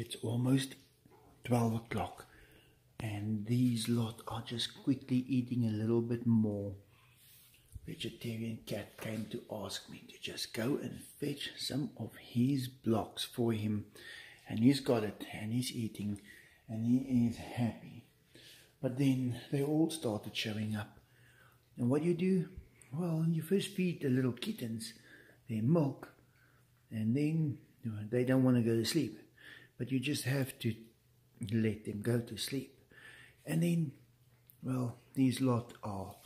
It's almost 12 o'clock and these lot are just quickly eating a little bit more. Vegetarian cat came to ask me to just go and fetch some of his blocks for him and he's got it and he's eating and he is happy. But then they all started showing up. And what you do? Well, you first feed the little kittens their milk and then they don't want to go to sleep. But you just have to let them go to sleep. And then, well, these lot are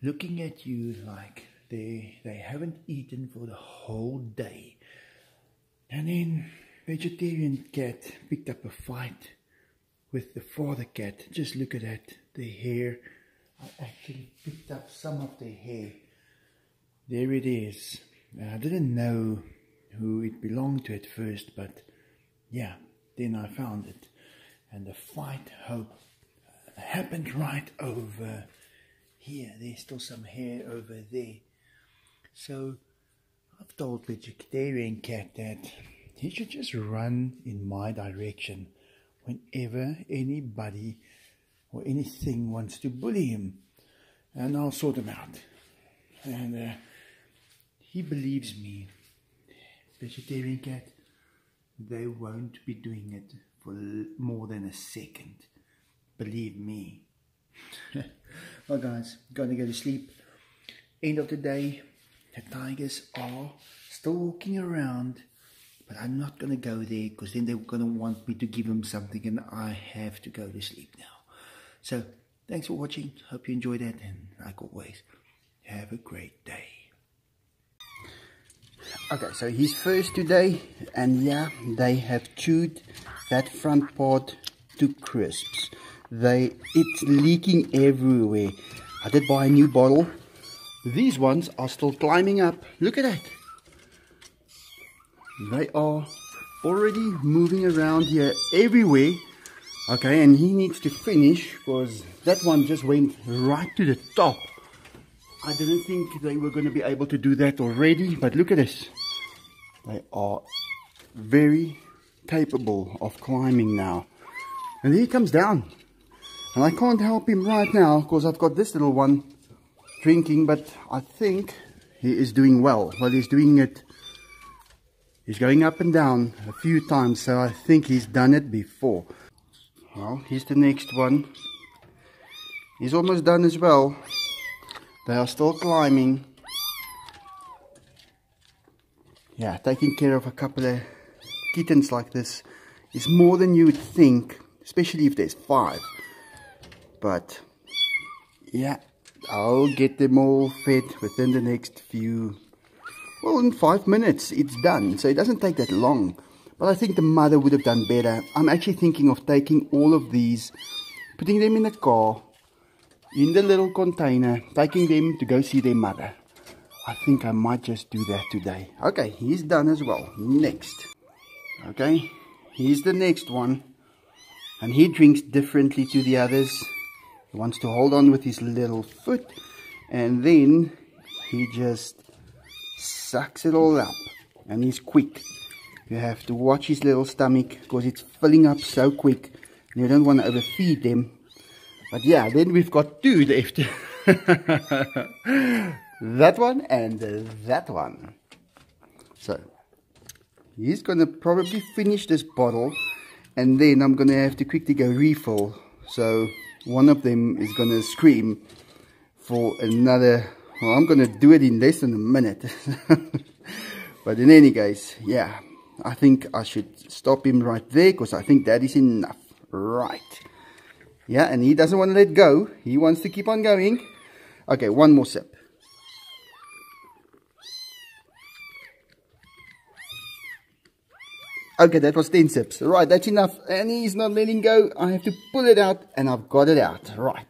looking at you like they they haven't eaten for the whole day. And then vegetarian cat picked up a fight with the father cat. Just look at that, the hair. I actually picked up some of the hair. There it is. I didn't know who it belonged to at first, but yeah, then I found it. And the fight hope happened right over here. There's still some hair over there. So I've told vegetarian cat that he should just run in my direction whenever anybody or anything wants to bully him. And I'll sort him out. And uh, he believes me. Vegetarian cat, they won't be doing it for more than a second. Believe me. well guys, gonna go to sleep. End of the day, the tigers are still walking around, but I'm not gonna go there because then they're gonna want me to give them something and I have to go to sleep now. So, thanks for watching. Hope you enjoyed that and like always, have a great day. Okay, so he's first today and yeah, they have chewed that front part to crisps. They it's leaking everywhere. I did buy a new bottle. These ones are still climbing up. Look at that. They are already moving around here everywhere. Okay and he needs to finish because that one just went right to the top. I didn't think they were going to be able to do that already but look at this they are very capable of climbing now and he comes down and I can't help him right now because I've got this little one drinking, but I think he is doing well. Well, he's doing it, he's going up and down a few times, so I think he's done it before. Well, here's the next one. He's almost done as well. They are still climbing. Yeah, taking care of a couple of kittens like this is more than you would think, especially if there's five. But yeah, I'll get them all fed within the next few, well, in five minutes it's done. So it doesn't take that long. But I think the mother would have done better. I'm actually thinking of taking all of these, putting them in a car, in the little container, taking them to go see their mother. I think I might just do that today. Okay, he's done as well. Next. Okay, here's the next one. And he drinks differently to the others. He wants to hold on with his little foot and then he just sucks it all up and he's quick. You have to watch his little stomach because it's filling up so quick. And You don't want to overfeed them. But yeah, then we've got two left. that one and that one. So, he's going to probably finish this bottle and then I'm going to have to quickly go refill. So, one of them is going to scream for another well I'm going to do it in less than a minute. But in any case yeah I think I should stop him right there because I think that is enough. Right. Yeah and he doesn't want to let go. He wants to keep on going. Okay one more sip Okay, that was 10 sips. Right, that's enough. And he's not letting go. I have to pull it out and I've got it out. Right.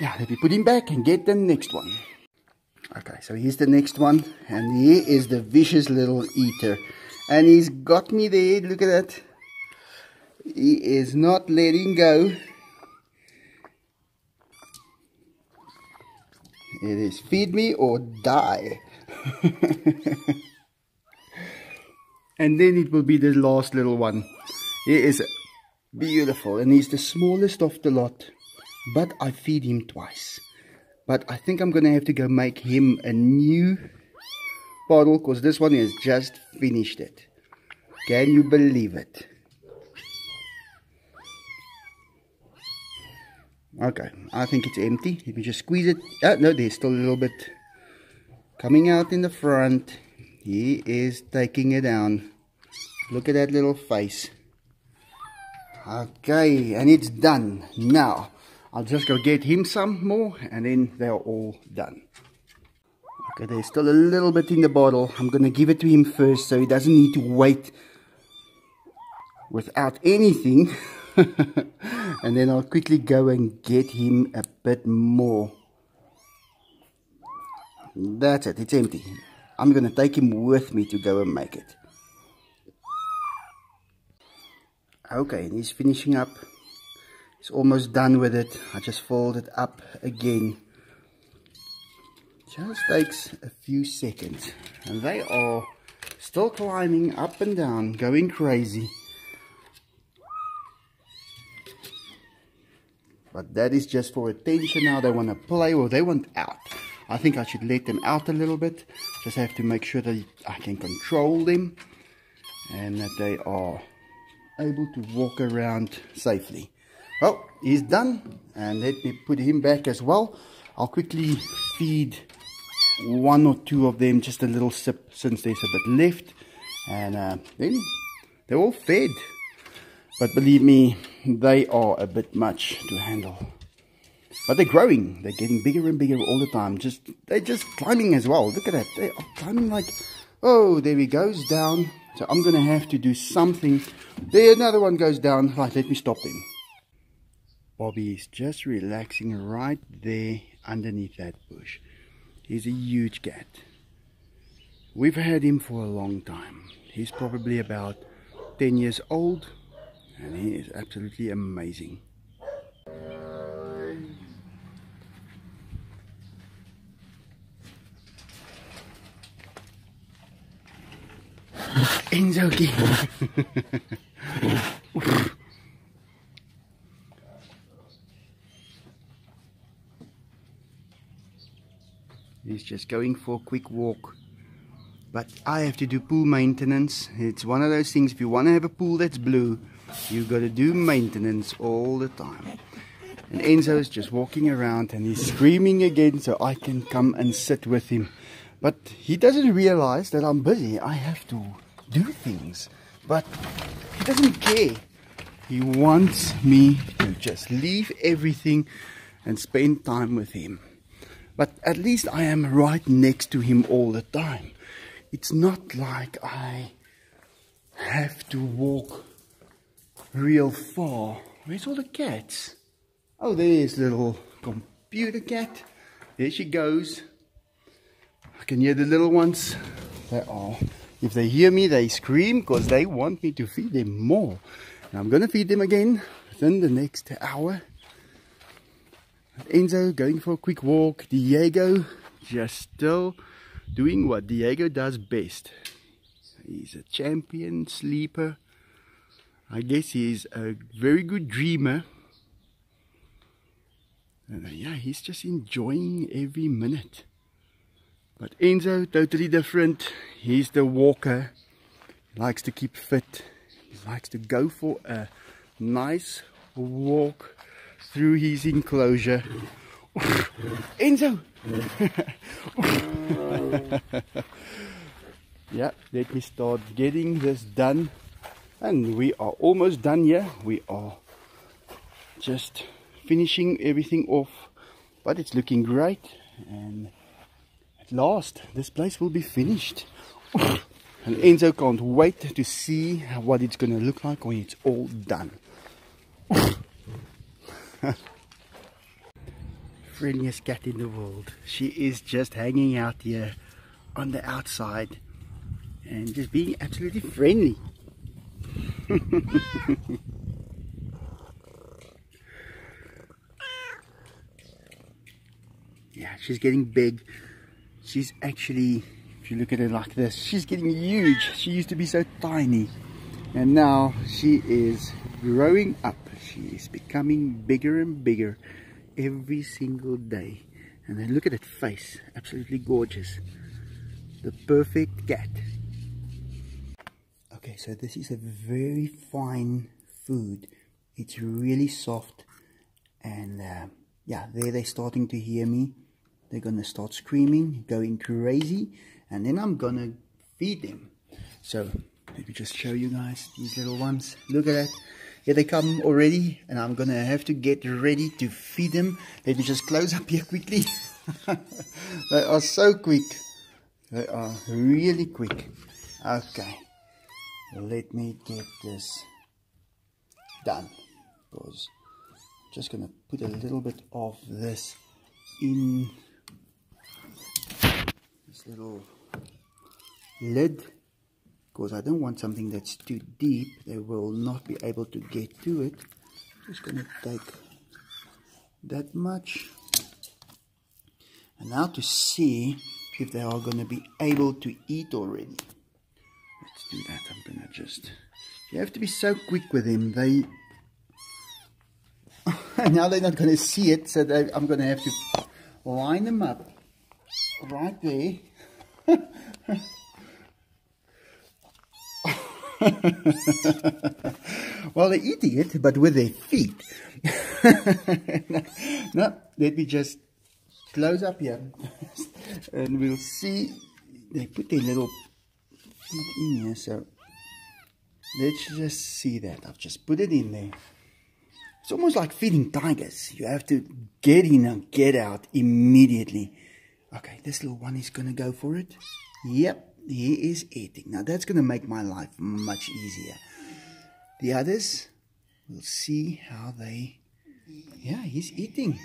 Yeah, let me put him back and get the next one. Okay, so here's the next one. And here is the vicious little eater. And he's got me there. Look at that. He is not letting go. It is feed me or die. and then it will be the last little one. He is beautiful and he's the smallest of the lot, but I feed him twice. But I think I'm going to have to go make him a new bottle because this one has just finished it. Can you believe it? Okay, I think it's empty. Let me just squeeze it. Oh, no, there's still a little bit coming out in the front. He is taking it down. Look at that little face. Okay, and it's done. Now, I'll just go get him some more and then they're all done. Okay, there's still a little bit in the bottle. I'm going to give it to him first so he doesn't need to wait without anything. and then I'll quickly go and get him a bit more. That's it, it's empty. I'm going to take him with me to go and make it. Okay, he's finishing up. He's almost done with it. I just fold it up again. Just takes a few seconds. And they are still climbing up and down, going crazy. But that is just for attention now. They want to play or they want out. I think I should let them out a little bit. Just have to make sure that I can control them and that they are able to walk around safely. Well, he's done and let me put him back as well. I'll quickly feed one or two of them just a little sip since there's a bit left and uh, then they're all fed. But believe me, they are a bit much to handle. But they're growing. They're getting bigger and bigger all the time. Just They're just climbing as well. Look at that. They are climbing like... Oh, there he goes down. So I'm going to have to do something. There, another one goes down. Right, let me stop him. Bobby is just relaxing right there underneath that bush. He's a huge cat. We've had him for a long time. He's probably about 10 years old and he is absolutely amazing. Enzo He's just going for a quick walk. But I have to do pool maintenance. It's one of those things, if you want to have a pool that's blue, you've got to do maintenance all the time. And Enzo is just walking around and he's screaming again so I can come and sit with him. But he doesn't realize that I'm busy. I have to do things. But he doesn't care. He wants me to just leave everything and spend time with him. But at least I am right next to him all the time. It's not like I have to walk real far. Where's all the cats? Oh, there's little computer cat. There she goes. I can hear the little ones. They are. If they hear me, they scream because they want me to feed them more. And I'm going to feed them again within the next hour. Enzo going for a quick walk. Diego just still doing what Diego does best. He's a champion sleeper. I guess he's a very good dreamer. And uh, yeah, he's just enjoying every minute. But Enzo, totally different. He's the walker. He likes to keep fit. He likes to go for a nice walk through his enclosure. Enzo! yeah, let me start getting this done. And we are almost done here. We are just finishing everything off. But it's looking great. And at last, this place will be finished. and Enzo can't wait to see what it's going to look like when it's all done. friendliest cat in the world. She is just hanging out here on the outside and just being absolutely friendly. yeah, she's getting big. She's actually If you look at her like this, she's getting huge. She used to be so tiny. And now she is growing up. She is becoming bigger and bigger every single day. And then look at that face, absolutely gorgeous. The perfect cat. Okay, so this is a very fine food. It's really soft. And uh, yeah, there they're starting to hear me. They're going to start screaming, going crazy. And then I'm going to feed them. So let me just show you guys these little ones. Look at that. Here they come already. And I'm going to have to get ready to feed them. Let me just close up here quickly. they are so quick. They are really quick. Okay. Let me get this done. Because I'm just going to put a little bit of this in this little lid because I don't want something that's too deep they will not be able to get to it. Just gonna take that much. And now to see if they are to be able to eat already. Let's do that. I'm gonna just you have to be so quick with them. They now they're not to see it so they, I'm to have to line them up right there well, they're eating it, but with their feet. No, let me just close up here and we'll see. They put their little feet in here, so let's just see that. I've just put it in there. It's almost like feeding tigers. You have to get in and get out immediately. Okay, this little one is going to go for it. Yep, he is eating. Now that's going to make my life much easier. The others, we'll see how they... Yeah, he's eating.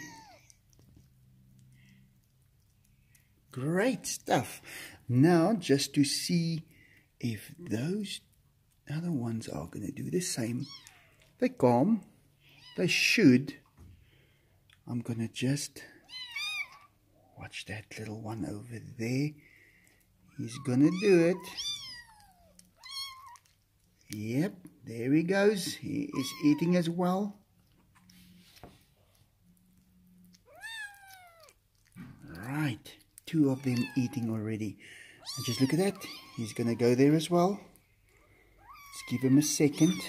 Great stuff. Now, just to see if those other ones are going to do the same. They calm. They should. I'm going to just watch that little one over there. He's gonna do it. Yep, there he goes. He is eating as well. Right, two of them eating already. And just look at that. He's gonna go there as well. Let's give him a second.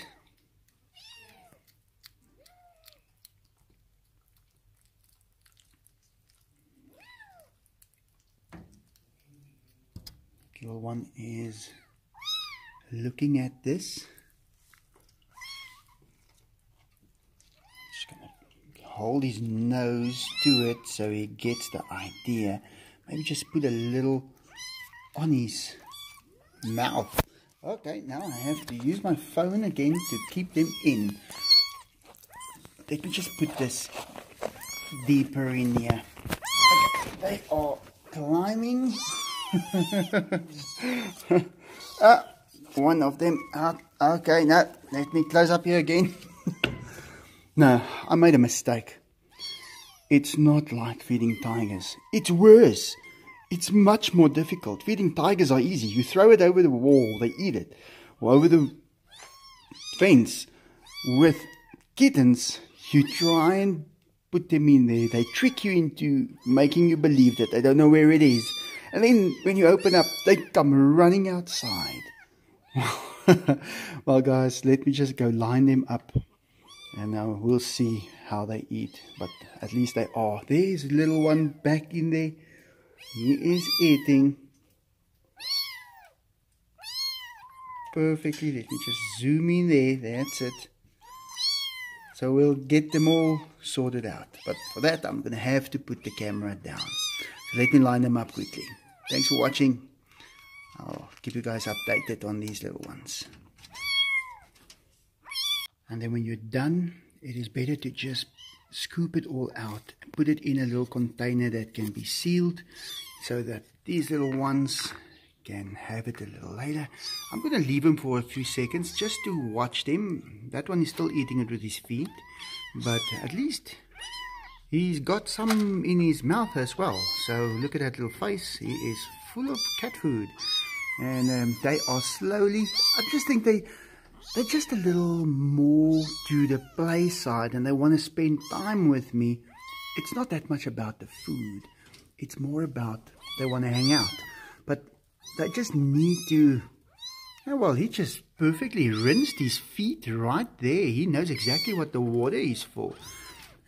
Little one is looking at this. Just gonna hold his nose to it so he gets the idea. Maybe just put a little on his mouth. Okay, now I have to use my phone again to keep them in. Let me just put this deeper in here. Okay, they are climbing uh, one of them out. Okay, now let me close up here again. no, I made a mistake. It's not like feeding tigers. It's worse. It's much more difficult. Feeding tigers are easy. You throw it over the wall, they eat it. Or over the fence. With kittens, you try and put them in there. They trick you into making you believe that they don't know where it is. And then when you open up, they come running outside. well, guys, let me just go line them up. And now we'll see how they eat. But at least they are. There's a little one back in there. He is eating. Perfectly. Let me just zoom in there. That's it. So we'll get them all sorted out. But for that, I'm going to have to put the camera down. So let me line them up quickly. Thanks for watching. I'll keep you guys updated on these little ones. And then when you're done, it is better to just scoop it all out and put it in a little container that can be sealed so that these little ones can have it a little later. I'm going to leave them for a few seconds just to watch them. That one is still eating it with his feet, but at least He's got some in his mouth as well. So look at that little face. He is full of cat food. And um, they are slowly, I just think they, they're just a little more to the play side and they want to spend time with me. It's not that much about the food. It's more about they want to hang out. But they just need to, oh, well, he just perfectly rinsed his feet right there. He knows exactly what the water is for.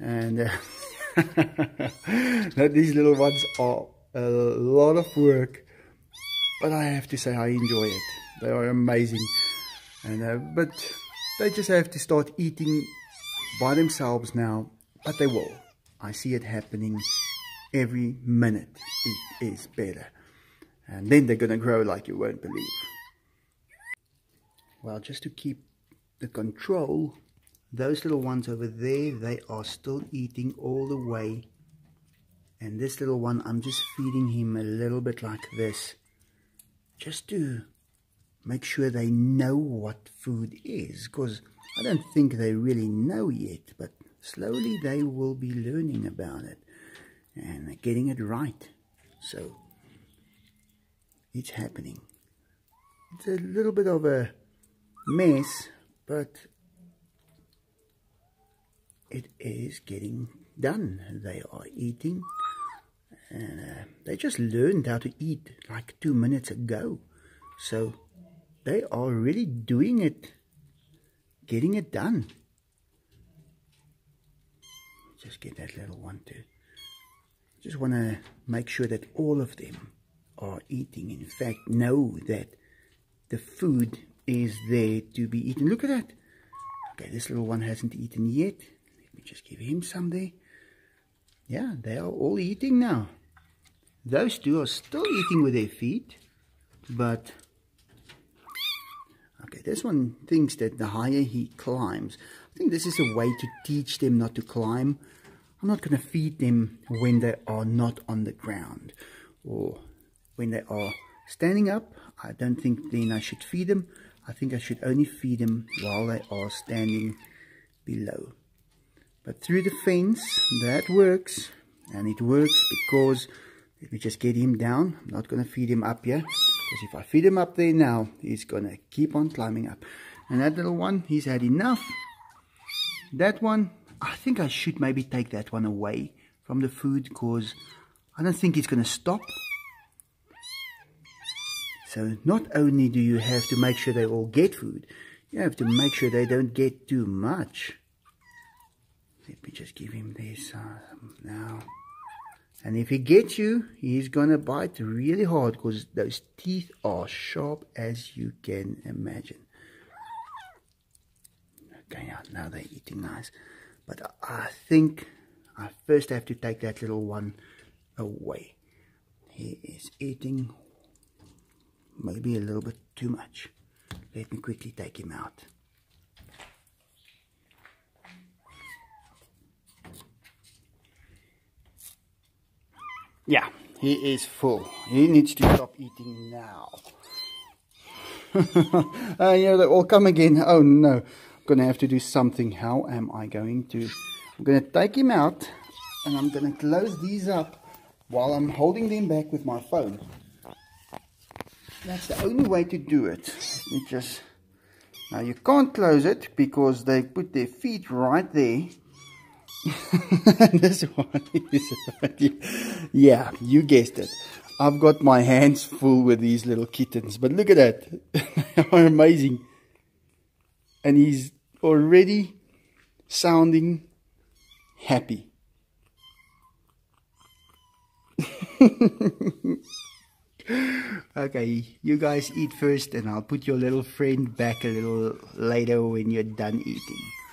And uh, these little ones are a lot of work. But I have to say I enjoy it. They are amazing. And uh, But they just have to start eating by themselves now. But they will. I see it happening every minute. It is better. And then they're going to grow like you won't believe. Well, just to keep the control, those little ones over there, they are still eating all the way. And this little one, I'm just feeding him a little bit like this. Just to make sure they know what food is. Because I don't think they really know yet. But slowly they will be learning about it. And getting it right. So, it's happening. It's a little bit of a mess, but it is getting done. They are eating, and uh, they just learned how to eat like two minutes ago. So they are really doing it, getting it done. Just get that little one too. Just want to make sure that all of them are eating. In fact, know that the food is there to be eaten. Look at that. Okay, this little one hasn't eaten yet. Let me just give him some there. Yeah, they are all eating now. Those two are still eating with their feet, but okay, this one thinks that the higher he climbs, I think this is a way to teach them not to climb. I'm not going to feed them when they are not on the ground or when they are standing up. I don't think then I should feed them. I think I should only feed them while they are standing below. But through the fence, that works. And it works because, let me just get him down. I'm not going to feed him up here. Because if I feed him up there now, he's going to keep on climbing up. And that little one, he's had enough. That one, I think I should maybe take that one away from the food because I don't think he's going to stop. So not only do you have to make sure they all get food, you have to make sure they don't get too much. Let me just give him this uh, now. And if he gets you, he's to bite really hard because those teeth are sharp as you can imagine. Okay, now they're eating nice. But I think I first have to take that little one away. He is eating maybe a little bit too much. Let me quickly take him out. Yeah, he is full. He needs to stop eating now. uh, yeah, they will come again. Oh no, I'm to have to do something. How am I going to? I'm to take him out and I'm to close these up while I'm holding them back with my phone. That's the only way to do it. Me just... Now you can't close it because they put their feet right there. this one is... yeah, you guessed it. I've got my hands full with these little kittens. But look at that. they are amazing. And he's already sounding happy. okay, you guys eat first and I'll put your little friend back a little later when you're done eating.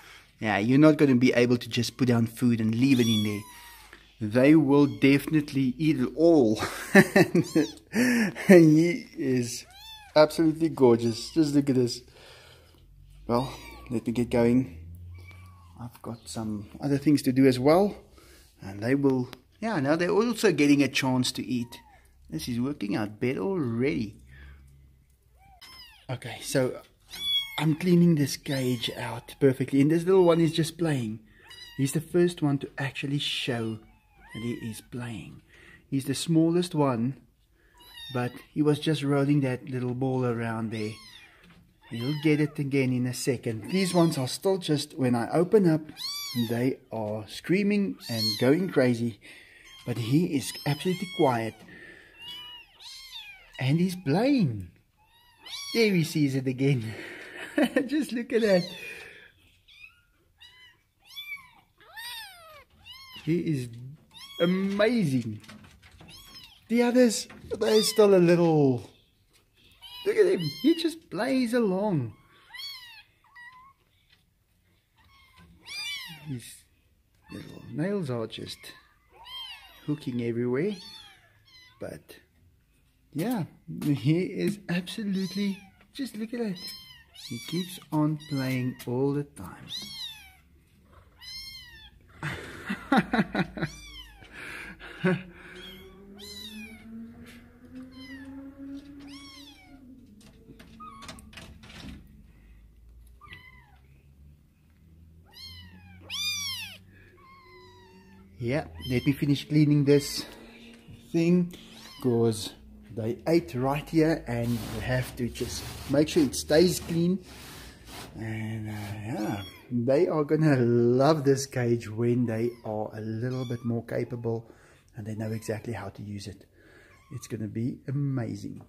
Yeah, you're not going to be able to just put down food and leave it in there. They will definitely eat it all. and he is absolutely gorgeous. Just look at this. Well, let me get going. I've got some other things to do as well. And they will, yeah, now they're also getting a chance to eat. This is working out better already. Okay, so I'm cleaning this cage out perfectly. And this little one is just playing. He's the first one to actually show that he is playing. He's the smallest one, but he was just rolling that little ball around there. He'll get it again in a second. These ones are still just, when I open up, they are screaming and going crazy. But he is absolutely quiet. And he's playing. There he sees it again. just look at that. He is amazing. The others, they're still a little... Look at him. He just plays along. His little nails are just hooking everywhere. But yeah, he is absolutely, just look at that. He keeps on playing all the time. yeah let me finish cleaning this thing because they ate right here and you have to just make sure it stays clean. And uh, yeah they are gonna love this cage when they are a little bit more capable and they know exactly how to use it. It's gonna be amazing.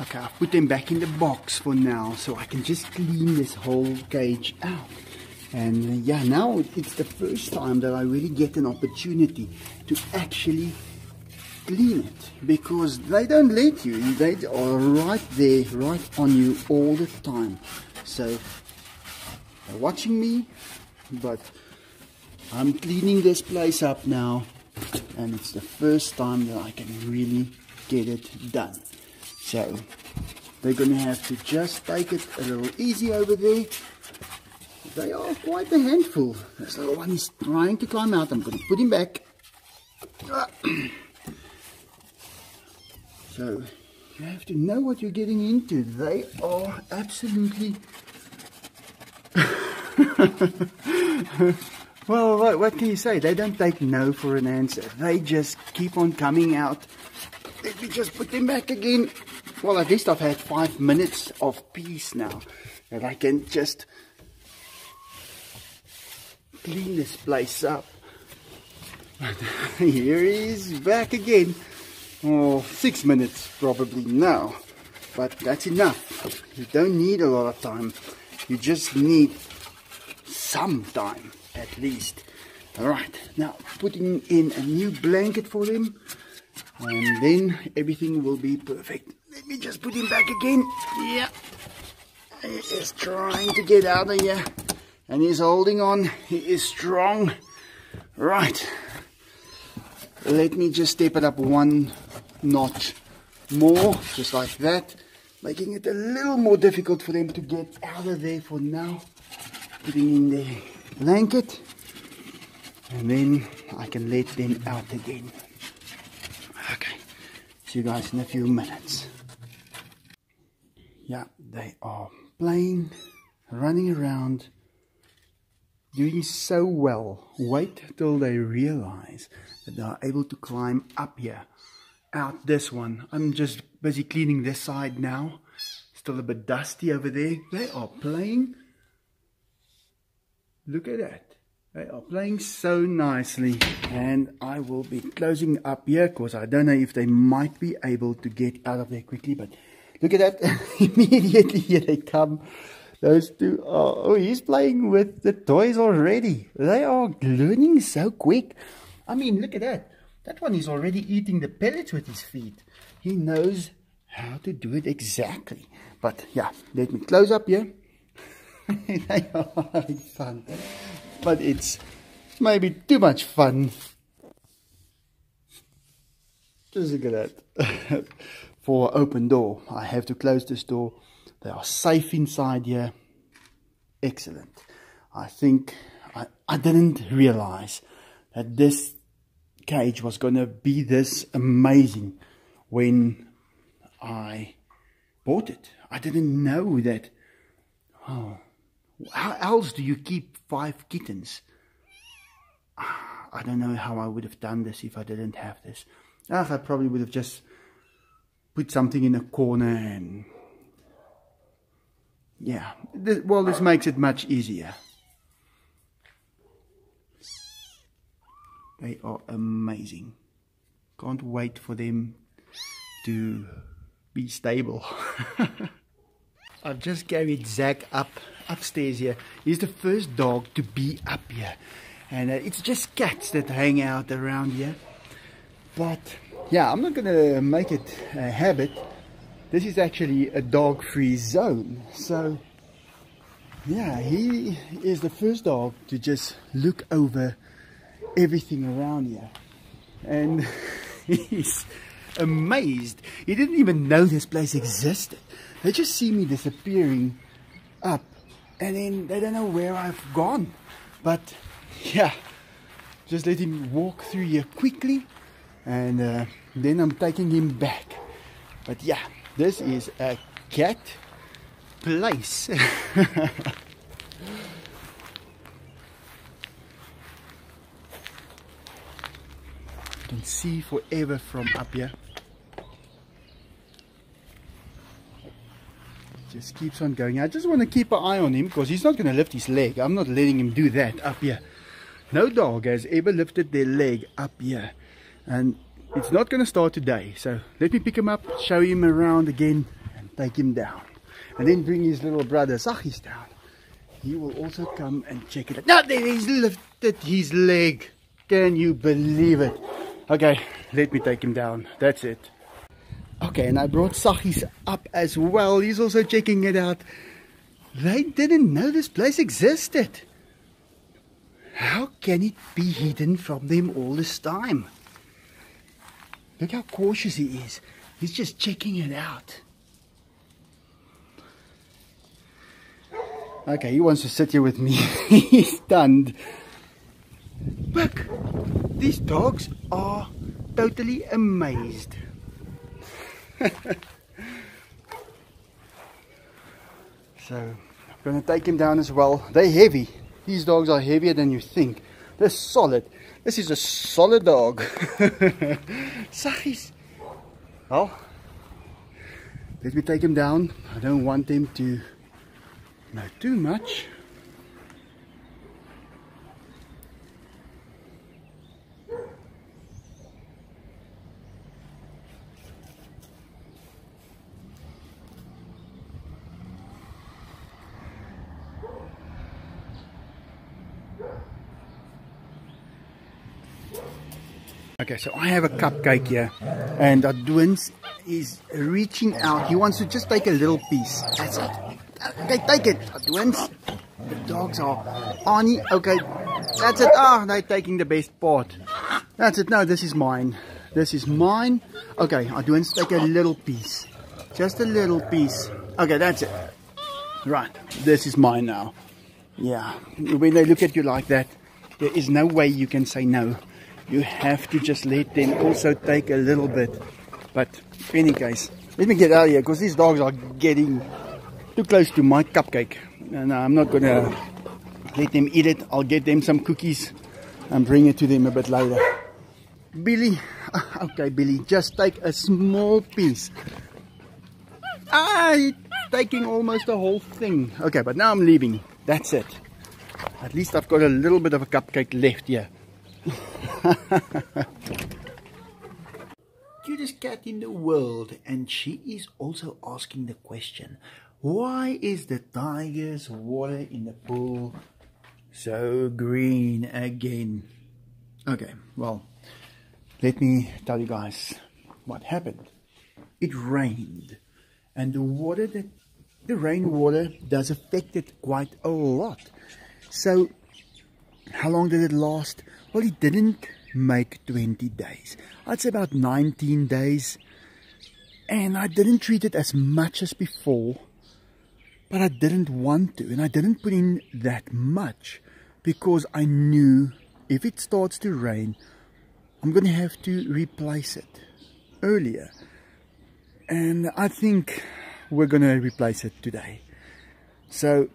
Okay I've put them back in the box for now so I can just clean this whole cage out. And uh, yeah now it's the first time that I really get an opportunity to actually clean it because they don't let you they are right there right on you all the time so they're watching me but I'm cleaning this place up now and it's the first time that I can really get it done so they're gonna have to just take it a little easy over there they are quite a handful. This little one is trying to climb out. I'm to put him back. So, you have to know what you're getting into. They are absolutely... well, what, what can you say? They don't take no for an answer. They just keep on coming out. Let me just put them back again. Well, at least I've had five minutes of peace now. That I can just clean this place up. here he's back again. Oh, six minutes probably now. But that's enough. You don't need a lot of time. You just need some time at least. Alright, now putting in a new blanket for him. And then everything will be perfect. Let me just put him back again. Yeah. He is trying to get out of here and he's holding on. He is strong. Right. Let me just step it up one notch more, just like that, making it a little more difficult for them to get out of there for now. Putting in the blanket, and then I can let them out again. Okay, see you guys in a few minutes. Yeah, they are playing, running around, doing so well. Wait till they realize that they are able to climb up here, out this one. I'm just busy cleaning this side now. Still a bit dusty over there. They are playing. Look at that. They are playing so nicely. And I will be closing up here because I don't know if they might be able to get out of there quickly. But look at that. Immediately here they come. Those two are, oh, he's playing with the toys already. They are learning so quick. I mean, look at that. That one is already eating the pellets with his feet. He knows how to do it exactly. But yeah, let me close up here. they are fun. But it's maybe too much fun. Just look at that. For open door, I have to close this door they are safe inside here. Excellent. I think I, I didn't realize that this cage was going to be this amazing when I bought it. I didn't know that. Oh, how else do you keep five kittens? I don't know how I would have done this if I didn't have this. Ah, I probably would have just put something in a corner and yeah, this, well, this makes it much easier. They are amazing. Can't wait for them to be stable. I've just carried Zach up upstairs here. He's the first dog to be up here. And uh, it's just cats that hang out around here. But yeah, I'm not going to make it a habit. This is actually a dog-free zone. So yeah, he is the first dog to just look over everything around here. And he's amazed. He didn't even know this place existed. They just see me disappearing up and then they don't know where I've gone. But yeah, just let him walk through here quickly and uh, then I'm taking him back. But yeah, this is a cat place. You can see forever from up here. Just keeps on going. I just want to keep an eye on him because he's not going to lift his leg. I'm not letting him do that up here. No dog has ever lifted their leg up here. And it's not going to start today. So let me pick him up, show him around again and take him down. And then bring his little brother Sachis down. He will also come and check it out. Now there he's lifted his leg. Can you believe it? Okay, let me take him down. That's it. Okay, and I brought Sachis up as well. He's also checking it out. They didn't know this place existed. How can it be hidden from them all this time? Look how cautious he is. He's just checking it out. Okay, he wants to sit here with me. He's stunned. Look, these dogs are totally amazed. so I'm going to take him down as well. They're heavy. These dogs are heavier than you think. They're solid. This is a solid dog. Sachis. Well, let me take him down. I don't want him to know too much. Okay, so I have a cupcake here, and Adwins is reaching out. He wants to just take a little piece. That's it. Okay, take it, Adwins. The dogs are on. Okay, that's it. Ah, oh, they're taking the best part. That's it. No, this is mine. This is mine. Okay, Adwins, take a little piece. Just a little piece. Okay, that's it. Right, this is mine now. Yeah, when they look at you like that, there is no way you can say no you have to just let them also take a little bit. But in any case, let me get out of here because these dogs are getting too close to my cupcake. And I'm not going to let them eat it. I'll get them some cookies and bring it to them a bit later. Billy, okay Billy, just take a small piece. Ah, taking almost the whole thing. Okay, but now I'm leaving. That's it. At least I've got a little bit of a cupcake left here. Cutest cat in the world, and she is also asking the question why is the tiger's water in the pool so green again? Okay, well, let me tell you guys what happened. It rained, and the water that the rainwater does affect it quite a lot. So, how long did it last? Well, he didn't make 20 days. I'd say about 19 days. And I didn't treat it as much as before. But I didn't want to. And I didn't put in that much. Because I knew if it starts to rain, I'm going to have to replace it earlier. And I think we're going to replace it today. So,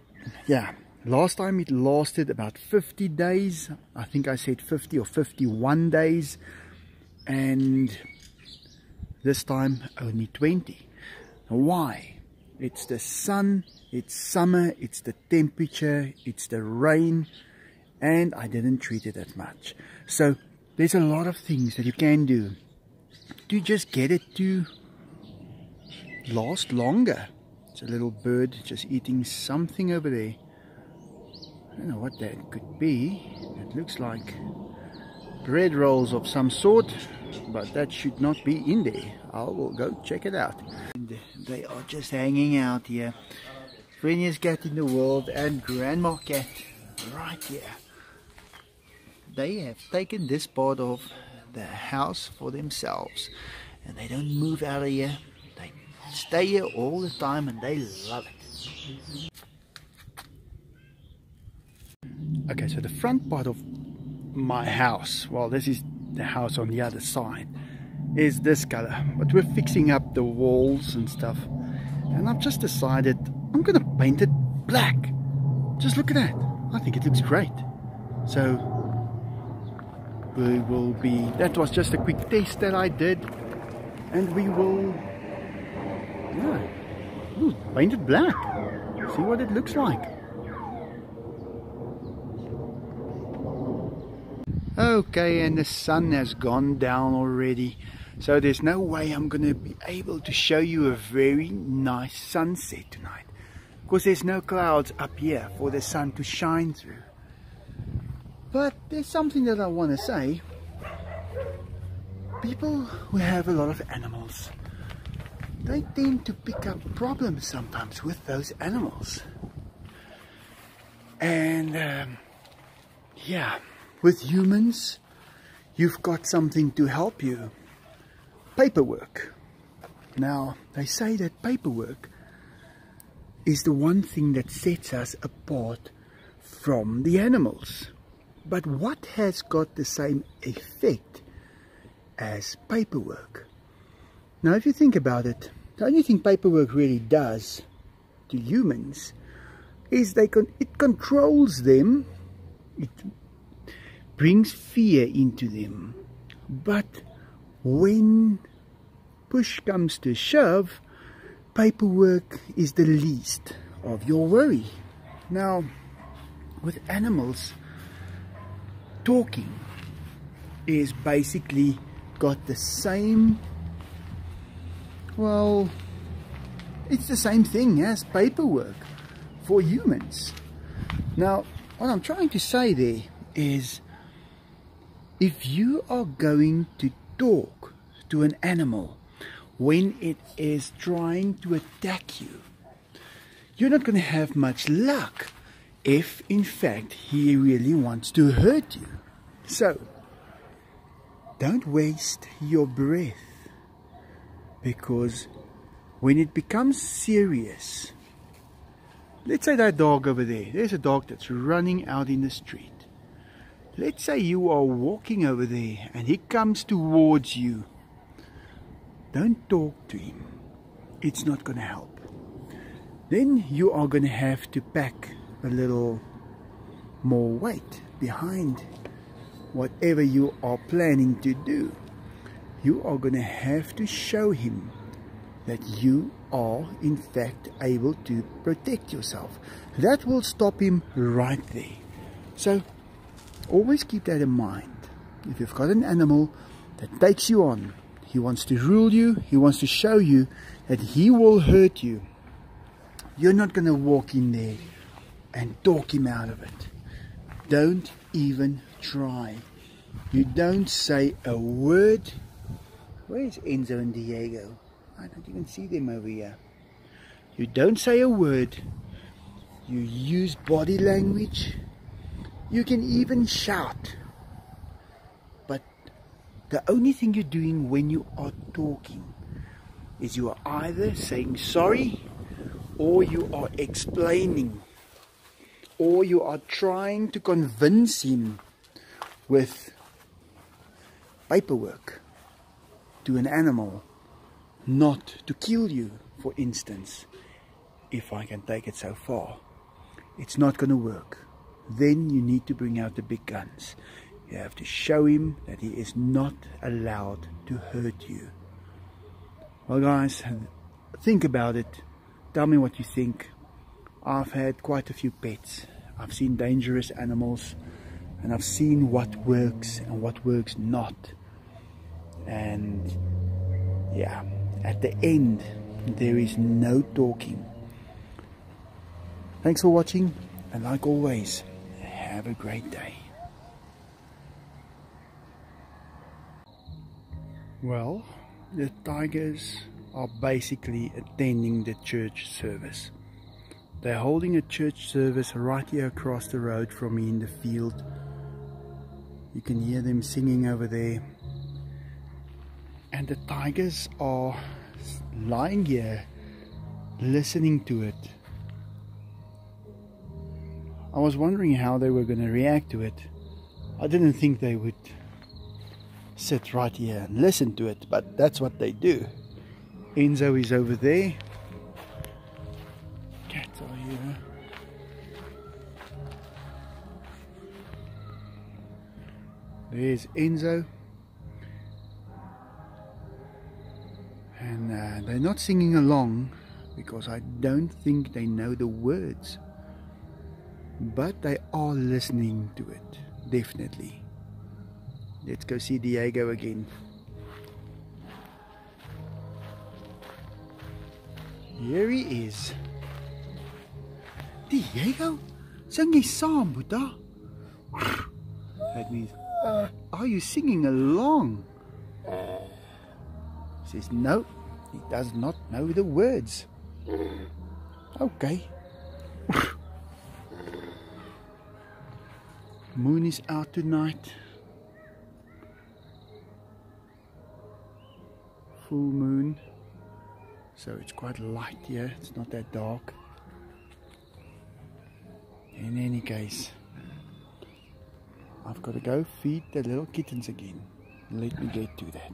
yeah, Last time it lasted about 50 days. I think I said 50 or 51 days. And this time only 20. Why? It's the sun, it's summer, it's the temperature, it's the rain, and I didn't treat it that much. So there's a lot of things that you can do to just get it to last longer. It's a little bird just eating something over there. I don't know what that could be. It looks like bread rolls of some sort, but that should not be in there. I will go check it out. And they are just hanging out here. Friendliest cat in the world and Grandma Cat right here. They have taken this part of the house for themselves and they don't move out of here. They stay here all the time and they love it. Okay, so the front part of my house, well this is the house on the other side, is this color. But we're fixing up the walls and stuff. And I've just decided I'm gonna paint it black. Just look at that. I think it looks great. So we will be, that was just a quick test that I did. And we will, yeah, paint it black. See what it looks like. Okay, and the sun has gone down already. So there's no way I'm going to be able to show you a very nice sunset tonight. Because there's no clouds up here for the sun to shine through. But there's something that I want to say. People who have a lot of animals, they tend to pick up problems sometimes with those animals. And um, yeah, with humans, you've got something to help you. Paperwork. Now, they say that paperwork is the one thing that sets us apart from the animals. But what has got the same effect as paperwork? Now, if you think about it, the only thing paperwork really does to humans is they con it controls them, it brings fear into them. But when push comes to shove, paperwork is the least of your worry. Now, with animals, talking is basically got the same, well, it's the same thing as paperwork for humans. Now, what I'm trying to say there is if you are going to talk to an animal when it is trying to attack you, you're not going to have much luck if in fact he really wants to hurt you. So, don't waste your breath because when it becomes serious, let's say that dog over there, there's a dog that's running out in the street. Let's say you are walking over there and he comes towards you. Don't talk to him. It's not going to help. Then you are going to have to pack a little more weight behind whatever you are planning to do. You are going to have to show him that you are in fact able to protect yourself. That will stop him right there. So Always keep that in mind. If you've got an animal that takes you on, he wants to rule you, he wants to show you that he will hurt you. You're not going to walk in there and talk him out of it. Don't even try. You don't say a word. Where's Enzo and Diego? I don't even see them over here. You don't say a word. You use body language you can even shout. But the only thing you're doing when you are talking is you are either saying sorry or you are explaining or you are trying to convince him with paperwork to an animal not to kill you, for instance, if I can take it so far. It's not going to work then you need to bring out the big guns. You have to show him that he is not allowed to hurt you. Well, guys, think about it. Tell me what you think. I've had quite a few pets. I've seen dangerous animals and I've seen what works and what works not. And yeah, at the end, there is no talking. Thanks for watching, and like always, have a great day. Well, the tigers are basically attending the church service. They're holding a church service right here across the road from me in the field. You can hear them singing over there. And the tigers are lying here listening to it. I was wondering how they were going to react to it. I didn't think they would sit right here and listen to it, but that's what they do. Enzo is over there. Cats are here. There's Enzo. And uh, they're not singing along because I don't think they know the words. But they are listening to it, definitely. Let's go see Diego again. Here he is. Diego? Sing jy saam, Boeta? That means, uh, are you singing along? He Says no, he does not know the words. Okay. Moon is out tonight. Full moon. So it's quite light here, it's not that dark. In any case, I've got to go feed the little kittens again. Let me get to that.